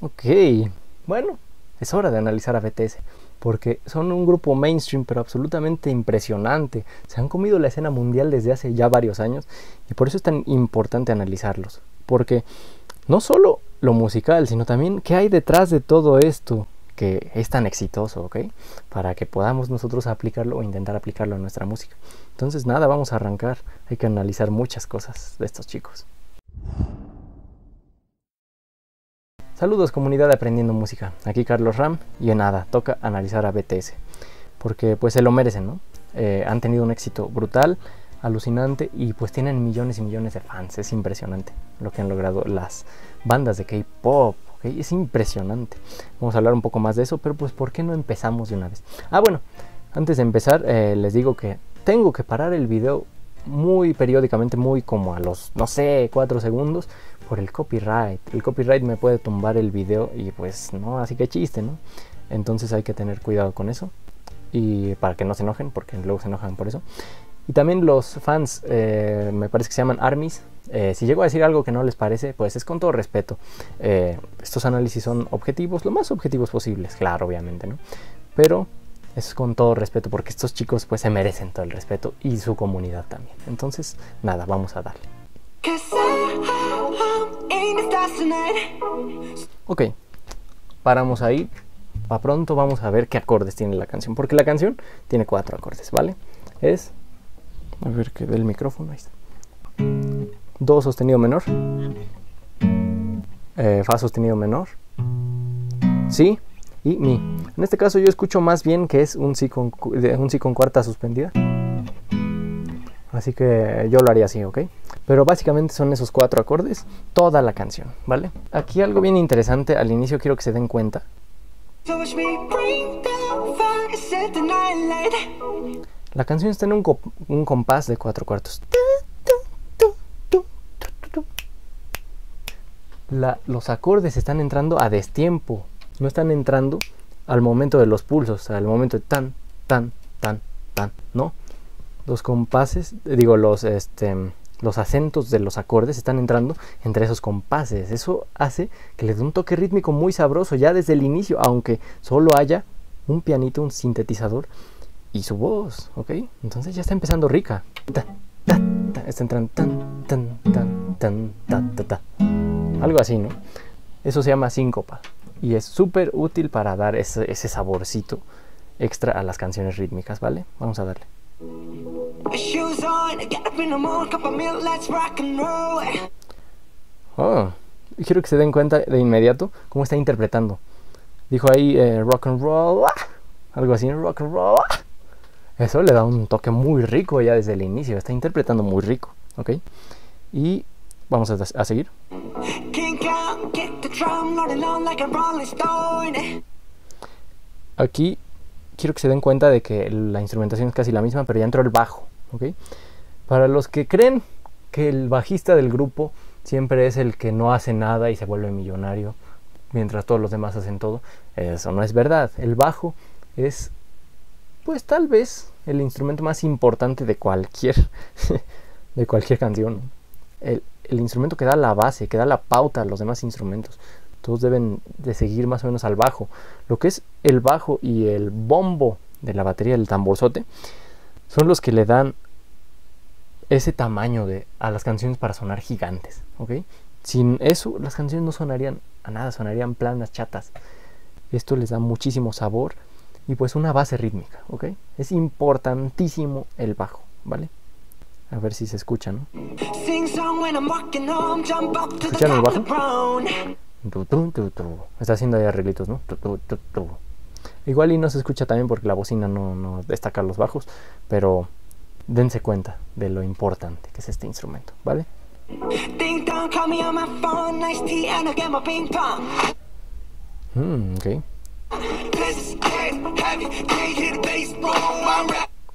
Ok, bueno, es hora de analizar a BTS, porque son un grupo mainstream pero absolutamente impresionante. Se han comido la escena mundial desde hace ya varios años y por eso es tan importante analizarlos, porque no solo lo musical, sino también qué hay detrás de todo esto que es tan exitoso, ¿ok? Para que podamos nosotros aplicarlo o intentar aplicarlo a nuestra música. Entonces, nada, vamos a arrancar. Hay que analizar muchas cosas de estos chicos. Saludos comunidad Aprendiendo Música, aquí Carlos Ram y en nada, toca analizar a BTS, porque pues se lo merecen, ¿no? Eh, han tenido un éxito brutal, alucinante y pues tienen millones y millones de fans, es impresionante lo que han logrado las bandas de K-Pop, es impresionante. Vamos a hablar un poco más de eso, pero pues ¿por qué no empezamos de una vez? Ah, bueno, antes de empezar eh, les digo que tengo que parar el video muy periódicamente, muy como a los, no sé, 4 segundos, por el copyright. El copyright me puede tumbar el video y pues no, así que chiste, ¿no? Entonces hay que tener cuidado con eso y para que no se enojen, porque luego se enojan por eso. Y también los fans, eh, me parece que se llaman armies. Eh, si llego a decir algo que no les parece, pues es con todo respeto. Eh, estos análisis son objetivos, lo más objetivos posibles, claro, obviamente, ¿no? Pero es con todo respeto, porque estos chicos pues se merecen todo el respeto y su comunidad también. Entonces, nada, vamos a darle. Ok, paramos ahí. Para pronto vamos a ver qué acordes tiene la canción. Porque la canción tiene cuatro acordes, ¿vale? Es. A ver que ve el micrófono. Ahí está. Do sostenido menor. Eh, fa sostenido menor. Si y mi. En este caso yo escucho más bien que es un si con, un si con cuarta suspendida. Así que yo lo haría así, ¿ok? Pero básicamente son esos cuatro acordes, toda la canción, ¿vale? Aquí algo bien interesante, al inicio quiero que se den cuenta. La canción está en un, compás de cuatro cuartos. los acordes están entrando a destiempo, no están entrando al momento de los pulsos, al momento de tan, tan, tan, tan, ¿no? los compases, digo, los, este, los acentos de los acordes están entrando entre esos compases. Eso hace que les dé un toque rítmico muy sabroso ya desde el inicio, aunque solo haya un pianito, un sintetizador y su voz, ¿ok? Entonces ya está empezando rica. está entrando tan, tan, tan, tan, ta, ta, Algo así, ¿no? Eso se llama síncopa y es súper útil para dar ese, ese saborcito extra a las canciones rítmicas, ¿vale? Vamos a darle. Oh, quiero que se den cuenta de inmediato cómo está interpretando. Dijo ahí eh, rock and roll, ¡ah! algo así, rock and roll. ¡ah! Eso le da un toque muy rico ya desde el inicio. Está interpretando muy rico, ¿ok? Y vamos a, a seguir. Aquí quiero que se den cuenta de que la instrumentación es casi la misma, pero ya entró el bajo. Para los que creen que el bajista del grupo siempre es el que no hace nada y se vuelve millonario, mientras todos los demás hacen todo, eso no es verdad. El bajo es, pues tal vez, el instrumento más importante de cualquier, de cualquier canción. El, instrumento que da la base, que da la pauta a los demás instrumentos todos deben de seguir más o menos al bajo. Lo que es el bajo y el bombo de la batería, el tamborzote, son los que le dan ese tamaño de, a las canciones para sonar gigantes. Sin eso las canciones no sonarían a nada, sonarían planas, chatas. Esto les da muchísimo sabor y pues una base rítmica. Es importantísimo el bajo, ¿vale? A ver si se escucha, ¿no? ¿Escuchan el bajo? Está haciendo ahí arreglitos, ¿no? Igual y no se escucha también porque la bocina no, destaca los bajos, pero dense cuenta de lo importante que es este instrumento, ¿vale? Mm,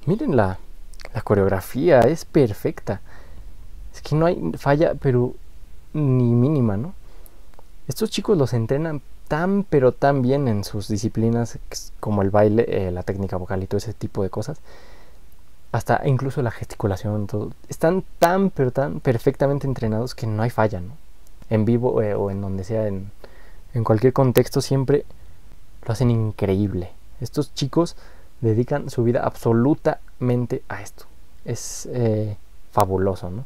Miren la, la coreografía, es perfecta. Es que no hay falla, pero ni mínima, ¿no? Estos chicos los entrenan tan pero tan bien en sus disciplinas como el baile, eh, la técnica vocal y todo ese tipo de cosas. Hasta incluso la gesticulación, todo. Están tan pero tan perfectamente entrenados que no hay falla, ¿no? en vivo eh, o en donde sea, en, en cualquier contexto, siempre lo hacen increíble. Estos chicos dedican su vida absolutamente a esto. Es eh, fabuloso, ¿no?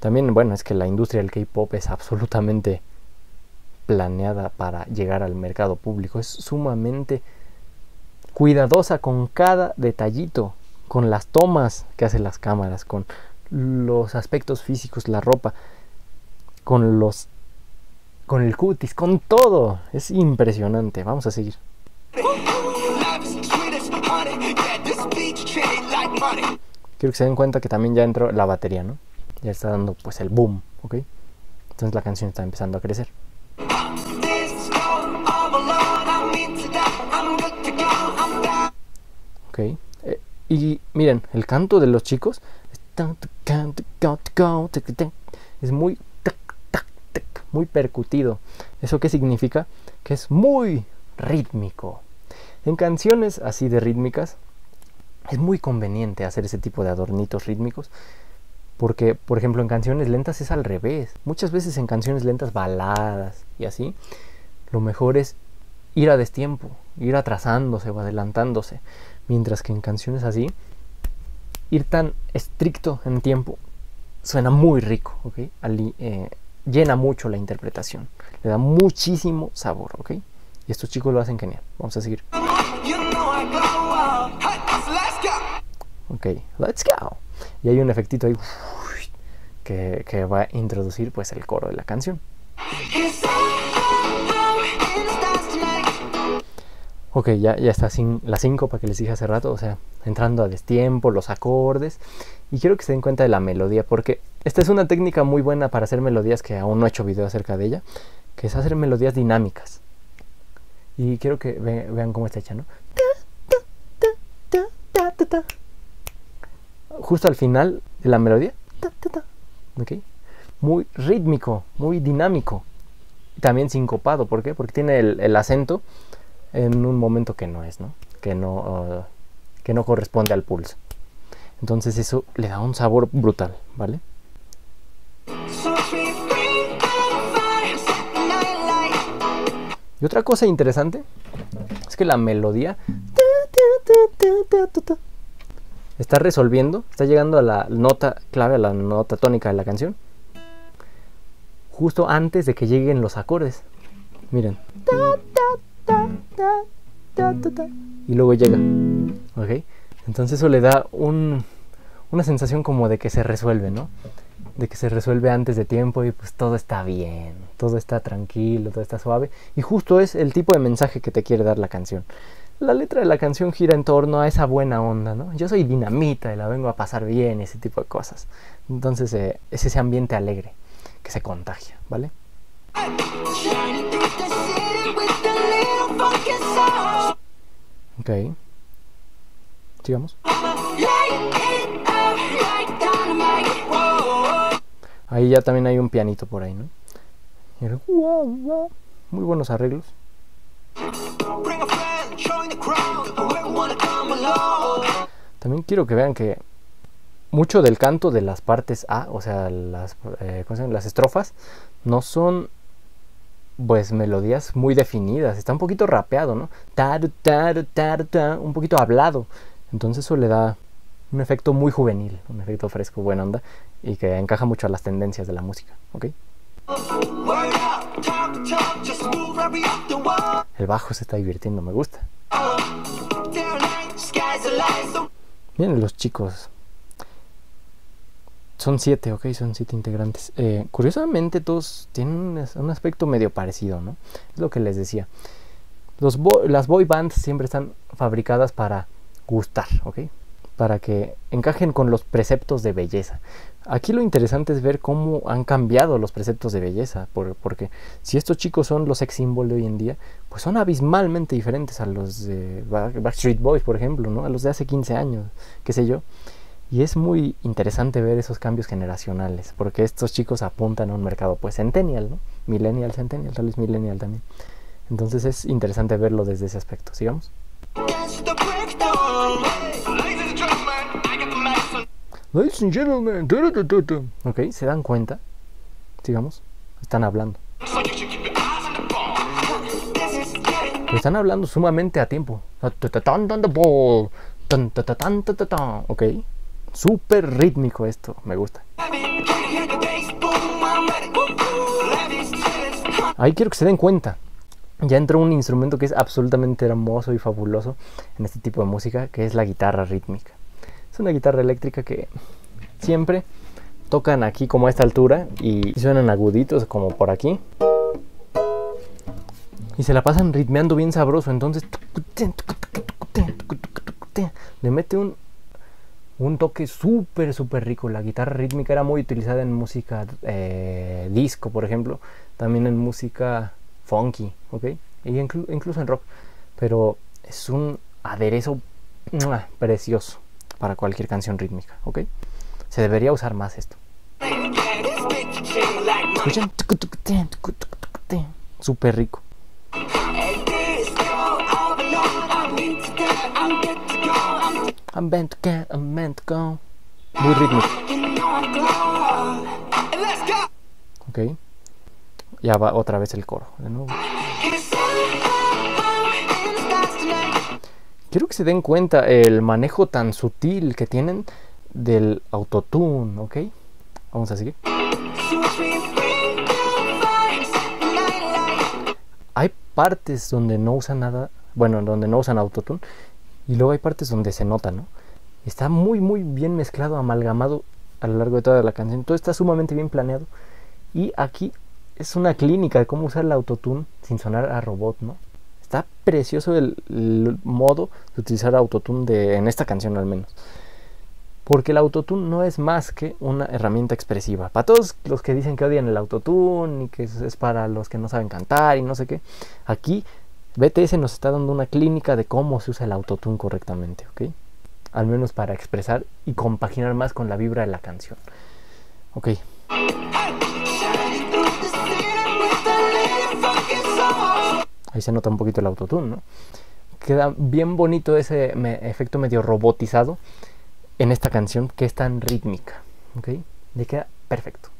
También, bueno, es que la industria del K-Pop es absolutamente planeada para llegar al mercado público. Es sumamente cuidadosa con cada detallito, con las tomas que hacen las cámaras, con los aspectos físicos, la ropa, con los con el cutis, con todo. Es impresionante. Vamos a seguir. Quiero que se den cuenta que también ya entró la batería, ¿no? Ya está dando pues el boom, ¿ok? Entonces la canción está empezando a crecer. Ok. Eh, y miren, el canto de los chicos es muy muy percutido. ¿Eso qué significa? Que es muy rítmico. En canciones así de rítmicas es muy conveniente hacer ese tipo de adornitos rítmicos porque, por ejemplo, en canciones lentas es al revés. Muchas veces en canciones lentas, baladas y así, lo mejor es ir a destiempo, ir atrasándose o adelantándose. Mientras que en canciones así, ir tan estricto en tiempo suena muy rico, ¿ok? Eh, llena mucho la interpretación, le da muchísimo sabor, ¿ok? Y estos chicos lo hacen genial. Vamos a seguir. Ok, let's go. Y hay un efectito ahí que, va a introducir pues el coro de la canción. Ok, ya, ya está sin, la para que les dije hace rato, o sea, entrando a destiempo, los acordes. Y quiero que se den cuenta de la melodía, porque esta es una técnica muy buena para hacer melodías que aún no he hecho video acerca de ella, que es hacer melodías dinámicas. Y quiero que vean cómo está hecha, ¿no? Justo al final de la melodía. Muy rítmico, muy dinámico. También sincopado, ¿por qué? Porque tiene el, acento en un momento que no es, ¿no? Que no, uh, que no corresponde al pulso. Entonces eso le da un sabor brutal, ¿vale? Y otra cosa interesante es que la melodía está resolviendo, está llegando a la nota clave, a la nota tónica de la canción, justo antes de que lleguen los acordes. Miren y luego llega. ¿Ok? Entonces eso le da un, una sensación como de que se resuelve, ¿no? De que se resuelve antes de tiempo y pues todo está bien, todo está tranquilo, todo está suave. Y justo es el tipo de mensaje que te quiere dar la canción. La letra de la canción gira en torno a esa buena onda, ¿no? Yo soy dinamita y la vengo a pasar bien, ese tipo de cosas. Entonces eh, es ese ambiente alegre que se contagia, ¿vale? Ok. Sigamos. Ahí ya también hay un pianito por ahí, ¿no? Muy buenos arreglos. También quiero que vean que mucho del canto de las partes A, o sea, las, eh, las estrofas, no son pues melodías muy definidas, está un poquito rapeado, ¿no? un poquito hablado. Entonces eso le da un efecto muy juvenil, un efecto fresco, buena onda y que encaja mucho a las tendencias de la música, ¿ok? El bajo se está divirtiendo, me gusta. Miren los chicos son siete, ok, son siete integrantes. Eh, curiosamente todos tienen un, aspecto medio parecido, ¿no? Es lo que les decía. Las boy bands siempre están fabricadas para gustar, ¿ok? Para que encajen con los preceptos de belleza. Aquí lo interesante es ver cómo han cambiado los preceptos de belleza, porque si estos chicos son los sex symbol de hoy en día, pues son abismalmente diferentes a los de Backstreet Boys, por ejemplo, ¿no? A los de hace 15 años, qué sé yo. Y es muy interesante ver esos cambios generacionales, porque estos chicos apuntan a un mercado pues centennial, ¿no? Millennial, centennial, tal vez millennial también. Entonces es interesante verlo desde ese aspecto. Sigamos. Ladies and gentlemen. Ok, ¿se dan cuenta? Sigamos. están hablando. están hablando sumamente a tiempo. Ok. Súper rítmico esto, me gusta. Ahí quiero que se den cuenta. Ya entró un instrumento que es absolutamente hermoso y fabuloso en este tipo de música, que es la guitarra rítmica. Es una guitarra eléctrica que siempre tocan aquí como a esta altura y suenan aguditos como por aquí. Y se la pasan ritmeando bien sabroso. Entonces le mete un, un toque súper, súper rico. La guitarra rítmica era muy utilizada en música eh, disco, por ejemplo. También en música funky, ¿ok? Y incluso en rock. Pero es un aderezo precioso para cualquier canción rítmica, ¿ok? Se debería usar más esto. Escuchen. Súper rico. I'm meant to get, I'm meant to go. Muy rítmico. Ok. Ya va otra vez el coro. De nuevo. Quiero que se den cuenta el manejo tan sutil que tienen del autotune, ¿ok? Vamos a seguir. Hay partes donde no usan nada, bueno, donde no usan autotune y luego hay partes donde se nota, ¿no? Está muy, muy bien mezclado, amalgamado a lo largo de toda la canción. Todo está sumamente bien planeado. Y aquí es una clínica de cómo usar el autotune sin sonar a robot, ¿no? Está precioso el, modo de utilizar autotune en esta canción al menos. Porque el autotune no es más que una herramienta expresiva. Para todos los que dicen que odian el autotune y que es para los que no saben cantar y no sé qué, aquí BTS nos está dando una clínica de cómo se usa el autotune correctamente, ¿ok? Al menos para expresar y compaginar más con la vibra de la canción. Ok. Ahí se nota un poquito el autotune, ¿no? Queda bien bonito ese efecto medio robotizado en esta canción que es tan rítmica, ¿ok? Le queda perfecto.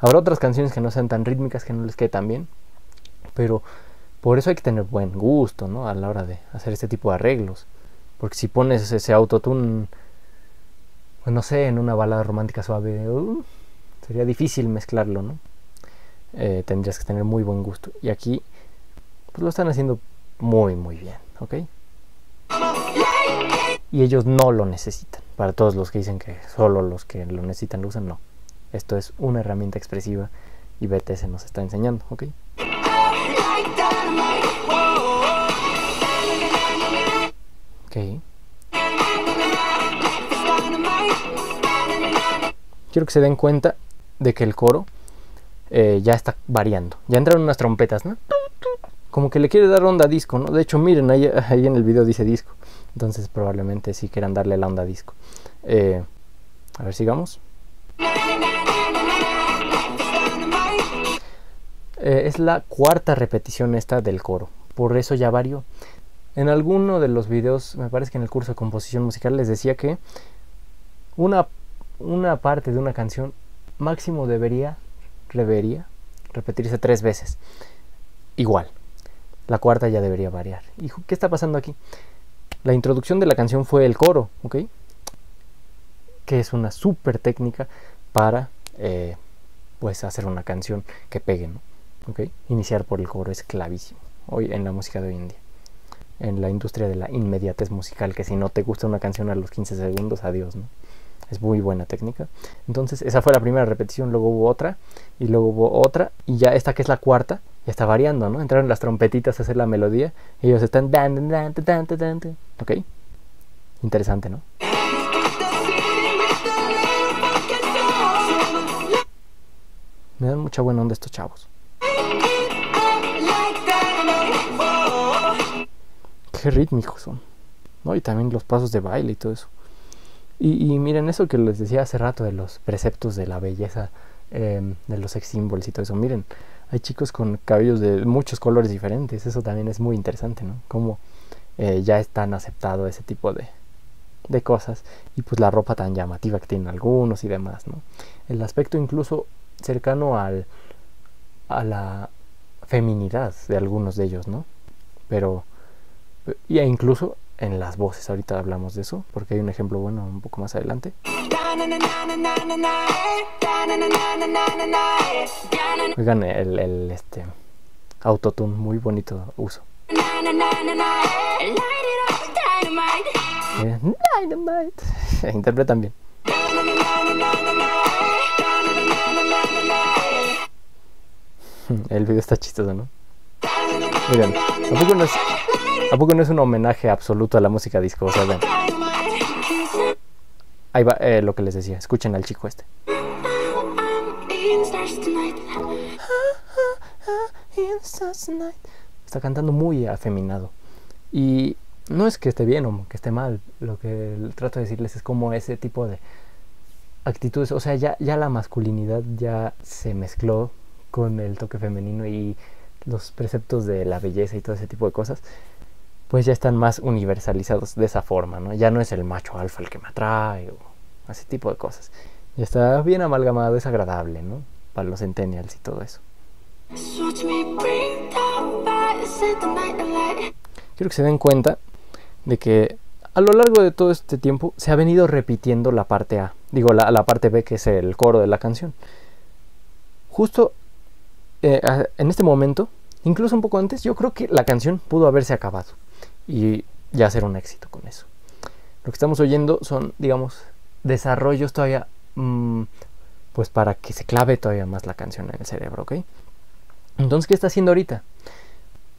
Habrá otras canciones que no sean tan rítmicas, que no les quede tan bien, pero por eso hay que tener buen gusto, ¿no? A la hora de hacer este tipo de arreglos. Porque si pones ese autotune, pues no sé, en una balada romántica suave, uh, sería difícil mezclarlo, ¿no? Eh, tendrías que tener muy buen gusto. Y aquí, pues lo están haciendo muy, muy bien, ¿ok? Y ellos no lo necesitan. Para todos los que dicen que solo los que lo necesitan lo usan, no. Esto es una herramienta expresiva y BTS nos está enseñando, ¿ok? Quiero que se den cuenta de que el coro eh, ya está variando. Ya entraron unas trompetas, ¿no? Como que le quiere dar onda disco, ¿no? De hecho, miren, ahí, en el video dice disco. Entonces probablemente sí quieran darle la onda disco. Eh, a ver, sigamos. Eh, es la cuarta repetición esta del coro. Por eso ya varió. En alguno de los videos, me parece que en el curso de composición musical les decía que una, una parte de una canción máximo debería, debería repetirse tres veces. Igual. La cuarta ya debería variar. ¿Y qué está pasando aquí? La introducción de la canción fue el coro, ¿ok? Que es una súper técnica para eh, pues hacer una canción que pegue, ¿no? ¿Ok? Iniciar por el coro es clavísimo hoy en la música de hoy en día en la industria de la inmediatez musical, que si no te gusta una canción a los 15 segundos, adiós, ¿no? Es muy buena técnica. Entonces, esa fue la primera repetición, luego hubo otra, y luego hubo otra, y ya esta que es la cuarta, ya está variando, ¿no? Entraron las trompetitas a hacer la melodía, y ellos están... ¿Ok? Interesante, ¿no? Me dan mucha buena onda estos chavos. qué rítmicos son. ¿no? Y también los pasos de baile y todo eso. Y, miren eso que les decía hace rato de los preceptos de la belleza, em, de los sex symbols y todo eso. Miren, hay chicos con cabellos de muchos colores diferentes. Eso también es muy interesante, ¿no? Como eh, ya están aceptado ese tipo de, de cosas. Y pues la ropa tan llamativa que tienen algunos y demás, ¿no? El aspecto incluso cercano al a la feminidad de algunos de ellos, ¿no? Pero, y incluso en las voces, ahorita hablamos de eso, porque hay un ejemplo bueno un poco más adelante. Oigan el, el este autotune, muy bonito uso. Eh, Dynamite. Interpretan bien. El video está chistoso, ¿no? Miren, ¿a poco no es, ¿a poco no es un homenaje absoluto a la música disco? O sea, ven. Ahí va eh, lo que les decía. Escuchen al chico este. Está cantando muy afeminado. Y no es que esté bien o que esté mal. Lo que trato de decirles es como ese tipo de actitudes. O sea, ya, ya la masculinidad ya se mezcló con el toque femenino y los preceptos de la belleza y todo ese tipo de cosas. Pues ya están más universalizados de esa forma, ¿no? Ya no es el macho alfa el que me atrae o ese tipo de cosas. Ya está bien amalgamado, es agradable, ¿no? Para los centennials y todo eso. Quiero que se den cuenta de que a lo largo de todo este tiempo se ha venido repitiendo la parte A, digo la, la parte B que es el coro de la canción. Justo eh, en este momento, incluso un poco antes, yo creo que la canción pudo haberse acabado y ya ser un éxito con eso. Lo que estamos oyendo son, digamos, desarrollos todavía, mm, pues para que se clave todavía más la canción en el cerebro, ¿ok? Entonces, ¿qué está haciendo ahorita?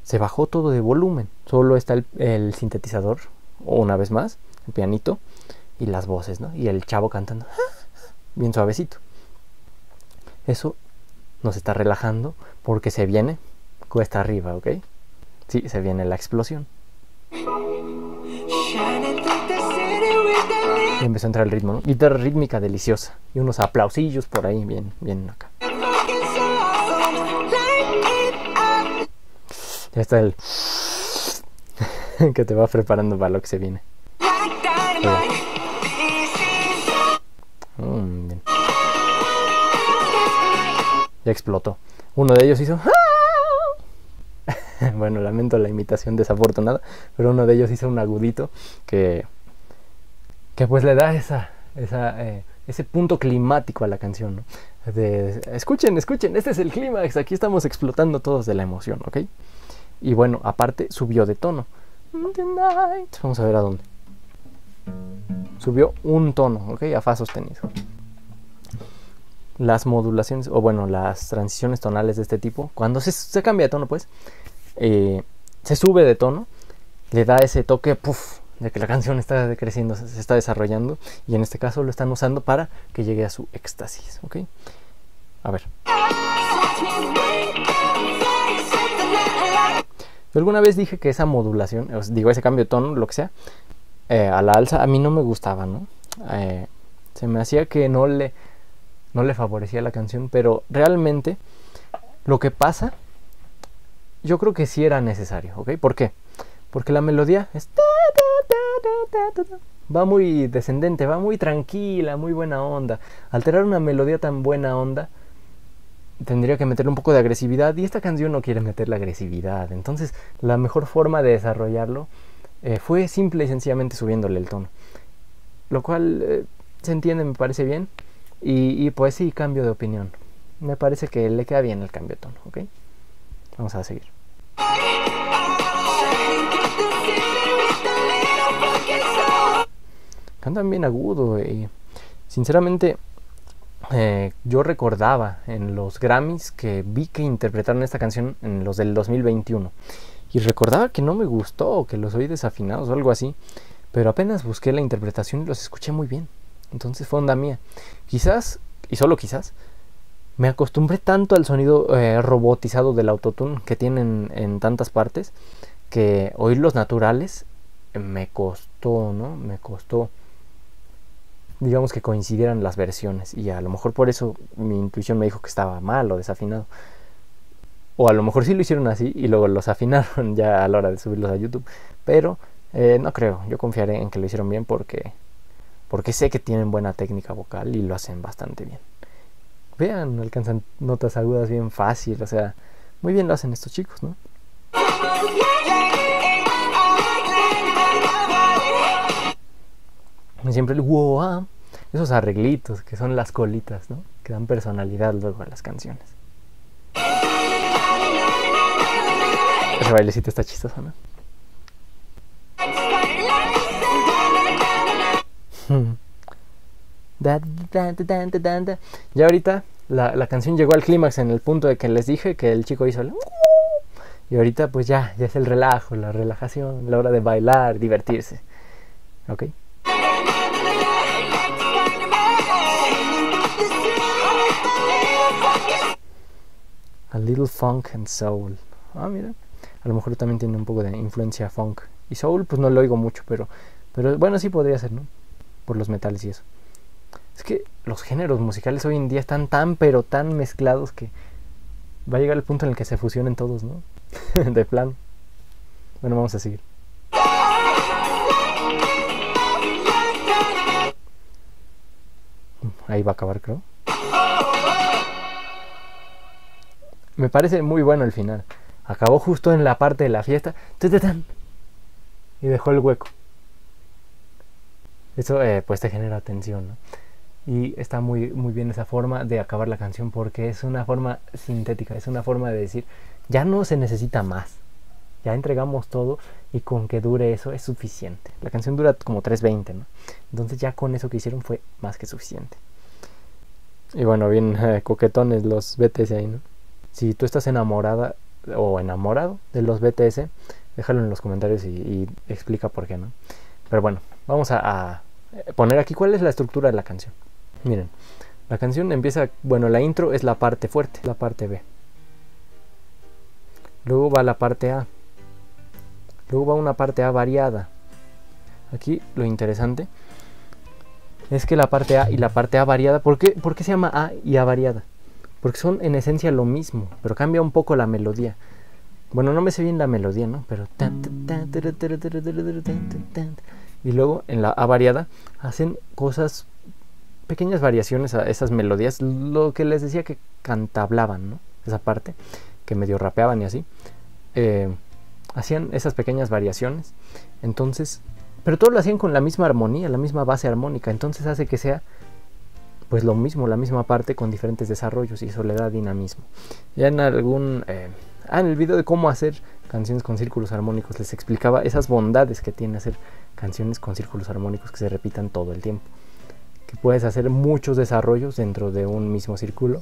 Se bajó todo de volumen. Solo está el, sintetizador, o una vez más, el pianito y las voces, ¿no? Y el chavo cantando bien suavecito. Eso nos está relajando porque se viene cuesta arriba, ¿ok? Sí, se viene la explosión. Y empezó a entrar el ritmo, ¿no? Guitarra rítmica deliciosa. Y unos aplausillos por ahí, bien, bien acá. Ya está el que te va preparando para lo que se viene. Mm, ya explotó. Uno de ellos hizo. bueno, lamento la imitación desafortunada, pero uno de ellos hizo un agudito que, que pues le da esa, eh, ese punto climático a la canción. ¿no? Escuchen, escuchen, este es el clímax, aquí estamos explotando todos de la emoción, ¿ok? Y bueno, aparte subió de tono. Vamos a ver a dónde. Subió un tono, ¿ok? A fa sostenido. Las modulaciones, o bueno, las transiciones tonales de este tipo, cuando se, cambia de tono, pues, eh, se sube de tono, le da ese toque, puff, de que la canción está creciendo, se está desarrollando, y en este caso lo están usando para que llegue a su éxtasis, ¿ok? A ver. Yo alguna vez dije que esa modulación, digo, ese cambio de tono, lo que sea, eh, a la alza, a mí no me gustaba, ¿no? Eh, se me hacía que no le, no le favorecía la canción, pero realmente lo que pasa, yo creo que sí era necesario, ¿ok? ¿Por qué? Porque la melodía es... Va muy descendente, va muy tranquila, muy buena onda. Alterar una melodía tan buena onda tendría que meterle un poco de agresividad y esta canción no quiere meter la agresividad. Entonces la mejor forma de desarrollarlo eh, fue simple y sencillamente subiéndole el tono. Lo cual eh, se entiende, me parece bien. Y, pues sí, cambio de opinión. Me parece que le queda bien el cambio de tono, ¿ok? Vamos a seguir. Cantan bien agudo y sinceramente eh, yo recordaba en los Grammys que vi que interpretaron esta canción en los del 2021 y recordaba que no me gustó, que los oí desafinados o algo así, pero apenas busqué la interpretación y los escuché muy bien. Entonces fue onda mía. Quizás, y solo quizás, me acostumbré tanto al sonido eh, robotizado del autotune que tienen en tantas partes que oír los naturales me costó, ¿no? Me costó digamos que coincidieran las versiones y a lo mejor por eso mi intuición me dijo que estaba mal o desafinado. O a lo mejor sí lo hicieron así y luego los afinaron ya a la hora de subirlos a YouTube. Pero eh, no creo, yo confiaré en que lo hicieron bien porque, porque sé que tienen buena técnica vocal y lo hacen bastante bien. Vean, alcanzan notas agudas bien fácil, o sea, muy bien lo hacen estos chicos, ¿no? Siempre el wow, esos arreglitos que son las colitas, ¿no? Que dan personalidad luego a las canciones. Ese bailecito está chistoso, ¿no? Ya ahorita la, la, canción llegó al clímax en el punto de que les dije que el chico hizo el... Y ahorita pues ya, ya es el relajo, la relajación, la hora de bailar, divertirse. ¿Ok? A little funk and soul. Ah, mira. A lo mejor también tiene un poco de influencia funk. Y soul, pues no lo oigo mucho, pero, pero bueno, sí podría ser, ¿no? Por los metales y eso. Es que los géneros musicales hoy en día están tan, pero tan mezclados que va a llegar el punto en el que se fusionen todos, ¿no? de plan. Bueno, vamos a seguir. Ahí va a acabar, creo. Me parece muy bueno el final. Acabó justo en la parte de la fiesta. Y dejó el hueco. Eso eh, pues te genera tensión, ¿no? Y está muy, muy bien esa forma de acabar la canción porque es una forma sintética, es una forma de decir, ya no se necesita más. Ya entregamos todo y con que dure eso es suficiente. La canción dura como 3.20, ¿no? Entonces ya con eso que hicieron fue más que suficiente. Y bueno, bien eh, coquetones los BTS ahí, ¿no? Si tú estás enamorada o enamorado de los BTS, déjalo en los comentarios y, explica por qué, ¿no? Pero bueno, vamos a, poner aquí cuál es la estructura de la canción. Miren, la canción empieza, bueno, la intro es la parte fuerte, la parte B. Luego va la parte A. Luego va una parte A variada. Aquí lo interesante es que la parte A y la parte A variada, ¿por qué, ¿por qué se llama A y A variada? Porque son en esencia lo mismo, pero cambia un poco la melodía. Bueno, no me sé bien la melodía, ¿no? Pero... Y luego en la A variada hacen cosas, pequeñas variaciones a esas melodías, lo que les decía que cantablaban. Esa parte, que medio rapeaban y así. Eh, hacían esas pequeñas variaciones. Entonces, pero todo lo hacían con la misma armonía, la misma base armónica. Entonces hace que sea pues lo mismo, la misma parte con diferentes desarrollos y eso le da dinamismo. Ya en algún... Eh, ah, en el video de cómo hacer canciones con círculos armónicos les explicaba esas bondades que tiene hacer canciones con círculos armónicos que se repitan todo el tiempo. Que puedes hacer muchos desarrollos dentro de un mismo círculo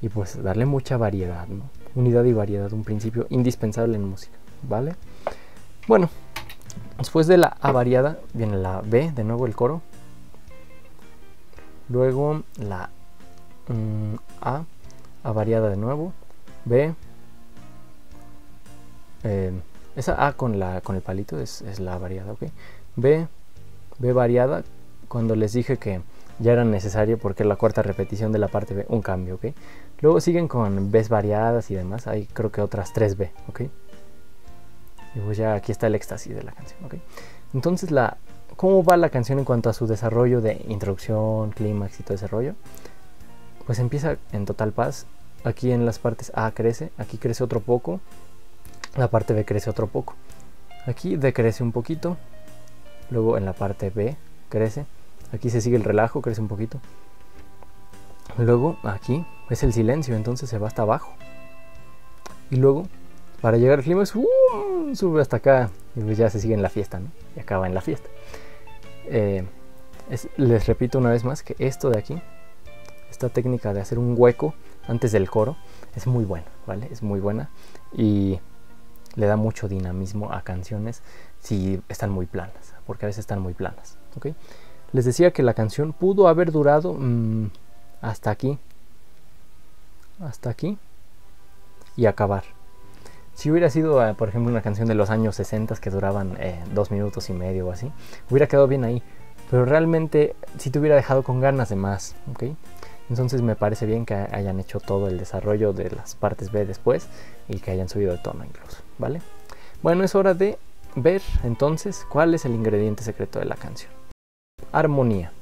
y pues darle mucha variedad, ¿no? Unidad y variedad, un principio indispensable en música, ¿vale? Bueno, después de la A variada viene la B, de nuevo el coro. Luego la mm, A, A variada de nuevo. B. Eh, esa A con, la, con el palito es, la variada, ¿ok? B, B variada, cuando les dije que ya era necesario porque la cuarta repetición de la parte B, un cambio, ¿ok? Luego siguen con Bs variadas y demás, hay creo que otras 3B, ¿ok? Y pues ya aquí está el éxtasis de la canción, ¿ok? Entonces la ¿Cómo va la canción en cuanto a su desarrollo de introducción, clímax y todo ese rollo? Pues empieza en total paz. Aquí en las partes A crece, aquí crece otro poco, la parte B crece otro poco. Aquí decrece un poquito, luego en la parte B crece, aquí se sigue el relajo, crece un poquito. Luego aquí es el silencio, entonces se va hasta abajo. Y luego, para llegar al clímax, ¡uh! sube hasta acá y pues ya se sigue en la fiesta, ¿no? Y acaba en la fiesta. Eh, les repito una vez más que esto de aquí, esta técnica de hacer un hueco antes del coro, es muy buena, ¿vale? Es muy buena y le da mucho dinamismo a canciones si están muy planas, porque a veces están muy planas, ¿ok? Les decía que la canción pudo haber durado mm, hasta aquí, hasta aquí y acabar. Si hubiera sido, eh, por ejemplo, una canción de los años 60 que duraban eh, dos minutos y medio o así, hubiera quedado bien ahí. Pero realmente si te hubiera dejado con ganas de más, ¿ok? Entonces me parece bien que hayan hecho todo el desarrollo de las partes B después y que hayan subido de tono incluso, ¿vale? Bueno, es hora de ver entonces cuál es el ingrediente secreto de la canción. Armonía.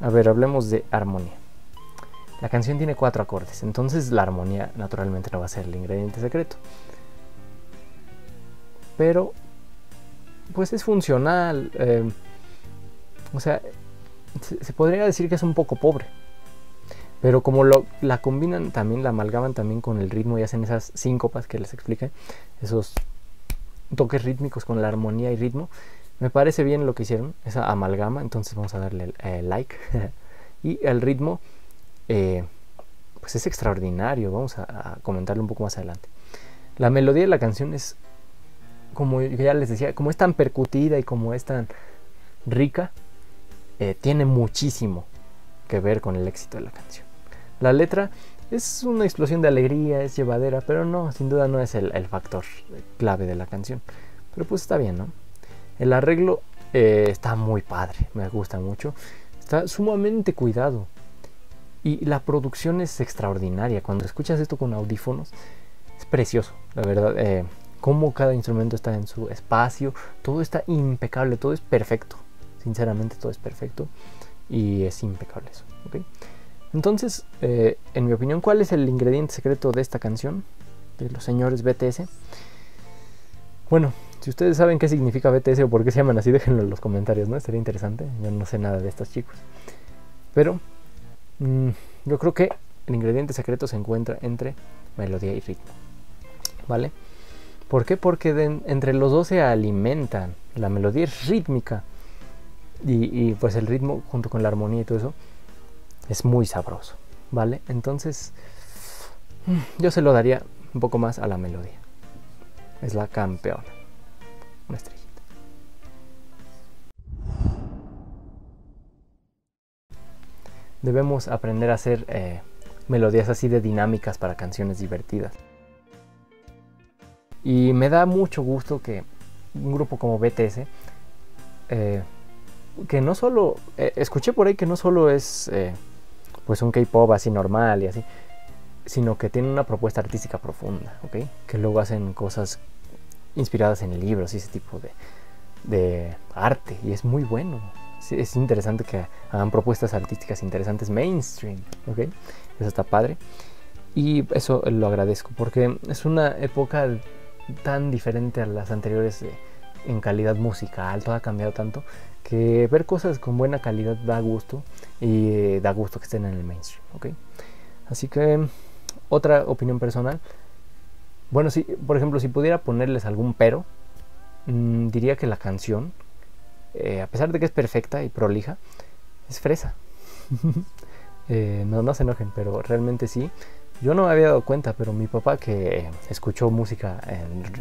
A ver, hablemos de armonía. La canción tiene cuatro acordes, entonces la armonía naturalmente no va a ser el ingrediente secreto. Pero, pues es funcional. Eh, o sea, se, podría decir que es un poco pobre. Pero como lo, la combinan también, la amalgaman también con el ritmo y hacen esas síncopas que les expliqué, esos toques rítmicos con la armonía y ritmo, me parece bien lo que hicieron, esa amalgama, entonces vamos a darle eh, like. y el ritmo, eh, pues es extraordinario, vamos a, comentarlo un poco más adelante. La melodía de la canción es, como ya les decía, como es tan percutida y como es tan rica, eh, tiene muchísimo que ver con el éxito de la canción. La letra es una explosión de alegría, es llevadera, pero no, sin duda no es el, el factor clave de la canción. Pero pues está bien, ¿no? El arreglo eh, está muy padre, me gusta mucho. Está sumamente cuidado. Y la producción es extraordinaria. Cuando escuchas esto con audífonos, es precioso, la verdad. Eh, cómo cada instrumento está en su espacio, todo está impecable, todo es perfecto. Sinceramente, todo es perfecto. Y es impecable eso. Entonces, eh, en mi opinión, ¿cuál es el ingrediente secreto de esta canción? De los señores BTS. Bueno, si ustedes saben qué significa BTS o por qué se llaman así, déjenlo en los comentarios, ¿no? Sería interesante. Yo no sé nada de estos chicos. Pero mm, yo creo que el ingrediente secreto se encuentra entre melodía y ritmo. ¿Vale? ¿Por qué? Porque entre los dos se alimentan. La melodía es rítmica. Y, y, pues el ritmo junto con la armonía y todo eso es muy sabroso. ¿Vale? Entonces mm, yo se lo daría un poco más a la melodía. Es la campeona una estrellita. Debemos aprender a hacer eh, melodías así de dinámicas para canciones divertidas. Y me da mucho gusto que un grupo como BTS, eh, que no solo, eh, escuché por ahí que no solo es pues un K-pop así normal y así, sino que tiene una propuesta artística profunda, ¿ok? Que luego hacen cosas inspiradas en libros y ese tipo de, arte. Y es muy bueno. Es interesante que hagan propuestas artísticas interesantes mainstream. ¿ok? Eso está padre. Y eso lo agradezco porque es una época tan diferente a las anteriores en calidad musical. Todo ha cambiado tanto que ver cosas con buena calidad da gusto y eh, da gusto que estén en el mainstream. ¿ok? Así que otra opinión personal bueno, si, por ejemplo, si pudiera ponerles algún pero, mm, diría que la canción, eh, a pesar de que es perfecta y prolija, es fresa. Eh, no, no se enojen, pero realmente sí. Yo no me había dado cuenta, pero mi papá que escuchó música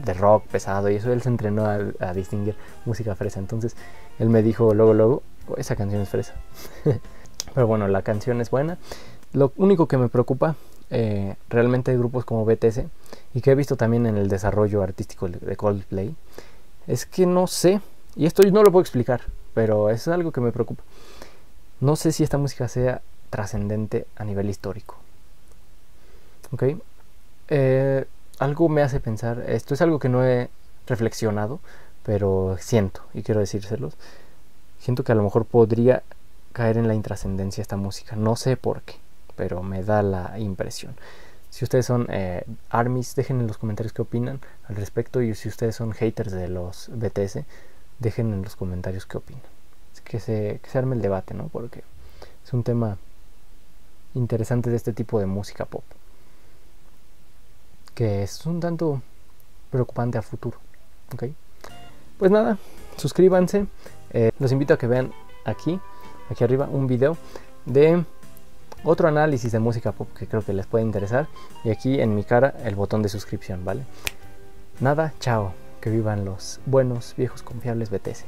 de rock pesado y eso, él se entrenó a, distinguir música fresa. Entonces él me dijo luego, luego, oh, esa canción es fresa. pero bueno, la canción es buena. Lo único que me preocupa eh, realmente hay grupos como BTS y que he visto también en el desarrollo artístico de Coldplay, es que no sé, y esto no lo puedo explicar, pero es algo que me preocupa. No sé si esta música sea trascendente a nivel histórico. ¿Ok? Eh, algo me hace pensar, esto es algo que no he reflexionado, pero siento, y quiero decírselos, siento que a lo mejor podría caer en la intrascendencia esta música, no sé por qué pero me da la impresión. Si ustedes son eh, armies, dejen en los comentarios qué opinan al respecto. Y si ustedes son haters de los BTS, dejen en los comentarios qué opinan. Que se, que se arme el debate, ¿no? Porque es un tema interesante de este tipo de música pop. Que es un tanto preocupante a futuro. ¿Ok? Pues nada, suscríbanse. Eh, los invito a que vean aquí, aquí arriba, un video de otro análisis de música pop que creo que les puede interesar. Y aquí en mi cara el botón de suscripción, ¿vale? Nada, chao. Que vivan los buenos, viejos, confiables BTC.